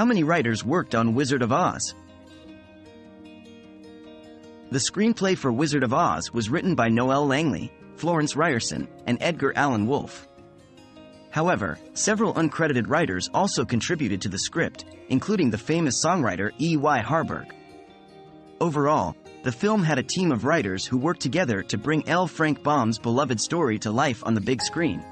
How many writers worked on Wizard of Oz? The screenplay for Wizard of Oz was written by Noel Langley, Florence Ryerson, and Edgar Allan Woolf. However, several uncredited writers also contributed to the script, including the famous songwriter E. Y. Harburg. Overall, the film had a team of writers who worked together to bring L. Frank Baum's beloved story to life on the big screen.